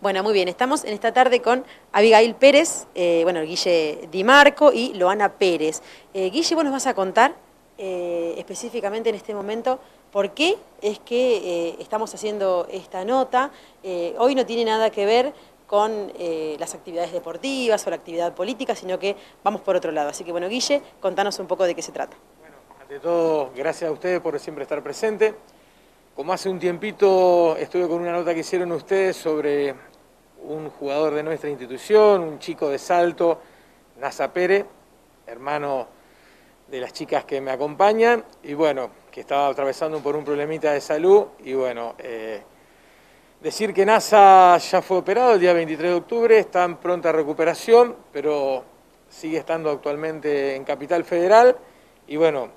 Bueno, muy bien, estamos en esta tarde con Abigail Pérez, eh, bueno, Guille Di Marco y Loana Pérez. Eh, Guille, vos nos vas a contar eh, específicamente en este momento por qué es que estamos haciendo esta nota. hoy no tiene nada que ver con las actividades deportivas o la actividad política, sino que vamos por otro lado. Así que bueno, Guille, contanos un poco de qué se trata. Bueno, ante todo, gracias a ustedes por siempre estar presente. Como hace un tiempito estuve con una nota que hicieron ustedes sobre un jugador de nuestra institución, un chico de Salto, Nasa Pérez, hermano de las chicas que me acompañan, y bueno, que estaba atravesando por un problemita de salud, y bueno, eh, decir que NASA ya fue operado el día 23 de octubre, está en pronta recuperación, pero sigue estando actualmente en Capital Federal, y bueno,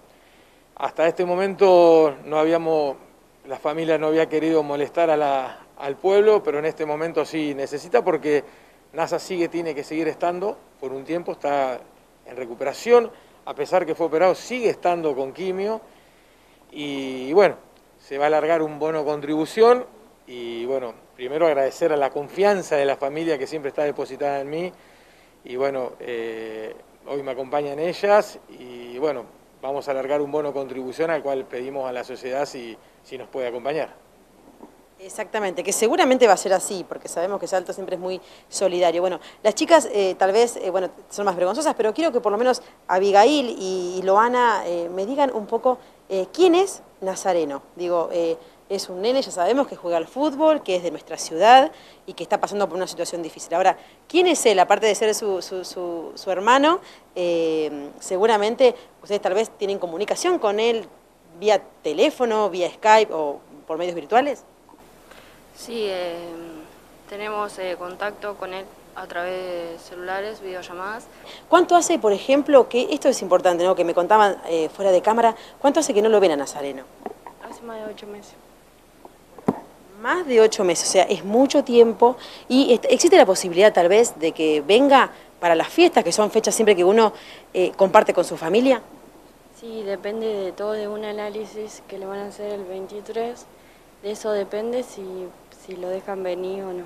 hasta este momento no habíamos, la familia no había querido molestar a la, al pueblo, pero en este momento sí necesita porque NASA sigue, tiene que seguir estando por un tiempo, está en recuperación, a pesar que fue operado, sigue estando con quimio y bueno, se va a alargar un bono contribución y bueno, primero agradecer a la confianza de la familia que siempre está depositada en mí y bueno, eh, hoy me acompañan ellas y bueno, vamos a alargar un bono contribución al cual pedimos a la sociedad si, si nos puede acompañar. Exactamente, que seguramente va a ser así, porque sabemos que Salto siempre es muy solidario. Bueno, las chicas eh, tal vez eh, bueno, son más vergonzosas, pero quiero que por lo menos Abigail y, Loana eh, me digan un poco quién es Nazareno. Digo, es un nene, ya sabemos que juega al fútbol, que es de nuestra ciudad y que está pasando por una situación difícil. Ahora, ¿quién es él? Aparte de ser su, su hermano, seguramente ustedes tal vez tienen comunicación con él vía teléfono, vía Skype o por medios virtuales. Sí, eh, tenemos eh, contacto con él a través de celulares, videollamadas. ¿Cuánto hace, por ejemplo, que, esto es importante, ¿no? que me contaban eh, fuera de cámara, ¿cuánto hace que no lo ven a Nazareno? Hace más de ocho meses. Más de ocho meses, o sea, es mucho tiempo. ¿Y existe la posibilidad tal vez de que venga para las fiestas, que son fechas siempre que uno comparte con su familia? Sí, depende de todo, de un análisis que le van a hacer el 23. De eso depende si si lo dejan venir o no.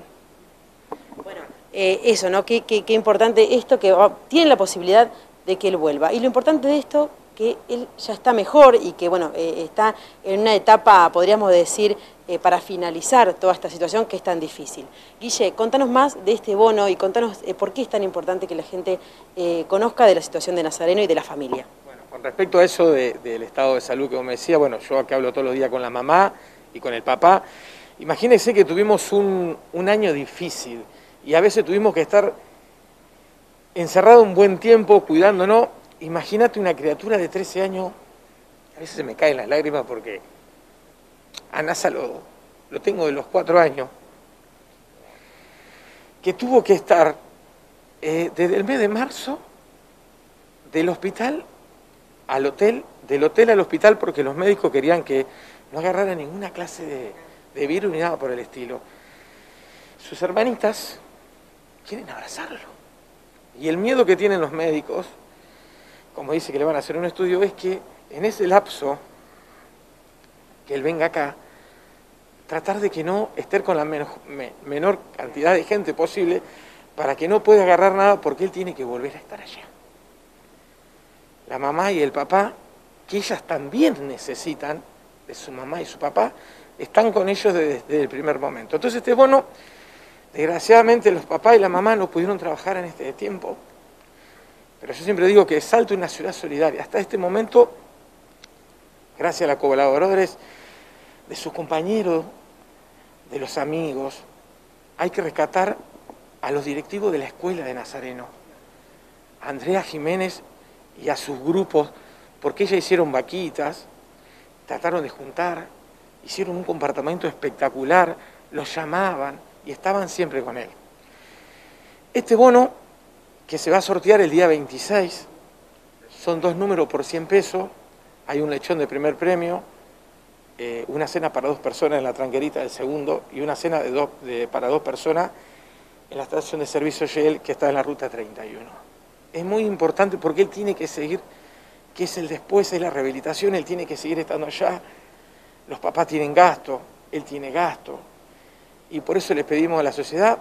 Bueno, eh, eso, ¿no? Qué, qué, importante esto, que tiene la posibilidad de que él vuelva. Y lo importante de esto, que él ya está mejor y que, bueno, eh, está en una etapa, podríamos decir, eh, para finalizar toda esta situación que es tan difícil. Guille, contanos más de este bono y contanos por qué es tan importante que la gente conozca de la situación de Nazareno y de la familia. Bueno, con respecto a eso del estado de salud que vos me decías, bueno, yo acá hablo todos los días con la mamá y con el papá, Imagínense que tuvimos un, año difícil y a veces tuvimos que estar encerrado un buen tiempo cuidándonos. Imagínate una criatura de 13 años, a veces se me caen las lágrimas porque a NASA lo, tengo de los 4 años, que tuvo que estar eh, desde el mes de marzo del hospital al hotel, del hotel al hospital porque los médicos querían que no agarrara ninguna clase de, de virus ni nada por el estilo. Sus hermanitas quieren abrazarlo. Y el miedo que tienen los médicos, como dice que le van a hacer un estudio, es que en ese lapso que él venga acá, tratar de que no esté con la menor cantidad de gente posible para que no pueda agarrar nada porque él tiene que volver a estar allá. La mamá y el papá, que ellas también necesitan de su mamá y su papá, están con ellos desde, el primer momento. Entonces este bono, desgraciadamente los papás y la mamá no pudieron trabajar en este tiempo, pero yo siempre digo que Salto es una ciudad solidaria. Hasta este momento, gracias a los colaboradores, de sus compañeros, de los amigos, hay que rescatar a los directivos de la escuela de Nazareno, a Andrea Jiménez y a sus grupos, porque ellas hicieron vaquitas, trataron de juntar, hicieron un comportamiento espectacular, los llamaban y estaban siempre con él. Este bono, que se va a sortear el día 26, son dos números por 100 pesos, hay un lechón de primer premio, eh, una cena para dos personas en la tranquerita del segundo y una cena de dos, para dos personas en la estación de servicio Shell que está en la ruta 31. Es muy importante porque él tiene que seguir, que es el después, es la rehabilitación, él tiene que seguir estando allá, los papás tienen gasto, él tiene gasto. y por eso les pedimos a la sociedad,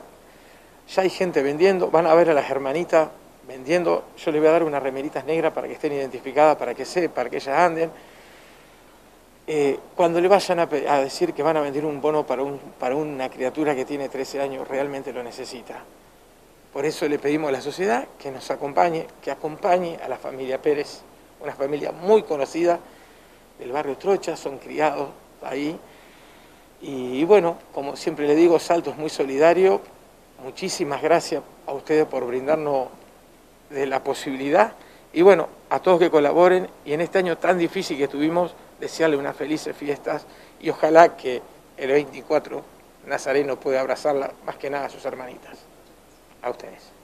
ya hay gente vendiendo, van a ver a las hermanitas vendiendo, yo les voy a dar unas remeritas negras para que estén identificadas, para que sepan, para que ellas anden. Eh, cuando le vayan a, decir que van a vender un bono para, para una criatura que tiene 13 años, realmente lo necesita. Por eso le pedimos a la sociedad que nos acompañe, que acompañe a la familia Pérez, una familia muy conocida del barrio Trocha, son criados ahí. Y, bueno, como siempre le digo, Salto es muy solidario. Muchísimas gracias a ustedes por brindarnos de la posibilidad. Y bueno, a todos que colaboren y en este año tan difícil que tuvimos, desearle unas felices fiestas y ojalá que el 24 Nazareno pueda abrazarla más que nada a sus hermanitas. A ustedes.